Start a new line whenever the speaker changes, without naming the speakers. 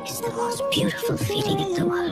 It's the most beautiful feeling in the world.